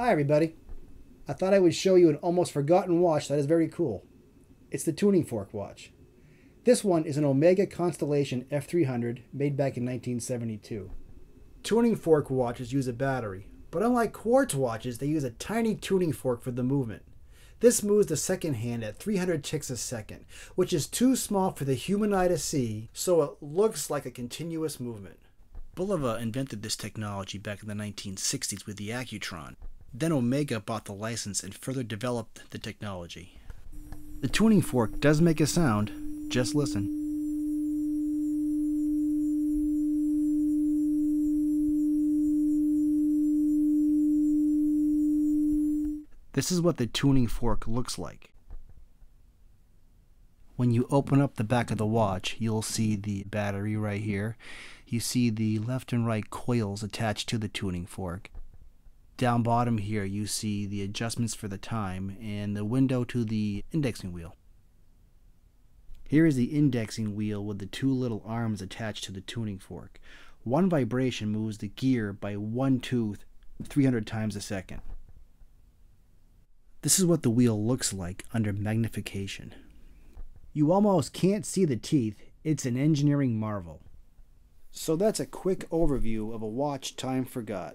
Hi everybody. I thought I would show you an almost forgotten watch that is very cool. It's the tuning fork watch. This one is an Omega Constellation F300 made back in 1972. Tuning fork watches use a battery, but unlike quartz watches, they use a tiny tuning fork for the movement. This moves the second hand at 300 ticks a second, which is too small for the human eye to see, so it looks like a continuous movement. Bulova invented this technology back in the 1960s with the Accutron. Then Omega bought the license and further developed the technology. The tuning fork does make a sound, just listen. This is what the tuning fork looks like. When you open up the back of the watch, you'll see the battery right here. You see the left and right coils attached to the tuning fork. Down bottom here, you see the adjustments for the time and the window to the indexing wheel. Here is the indexing wheel with the two little arms attached to the tuning fork. One vibration moves the gear by one tooth 300 times a second. This is what the wheel looks like under magnification. You almost can't see the teeth, it's an engineering marvel. So that's a quick overview of a watch time forgot.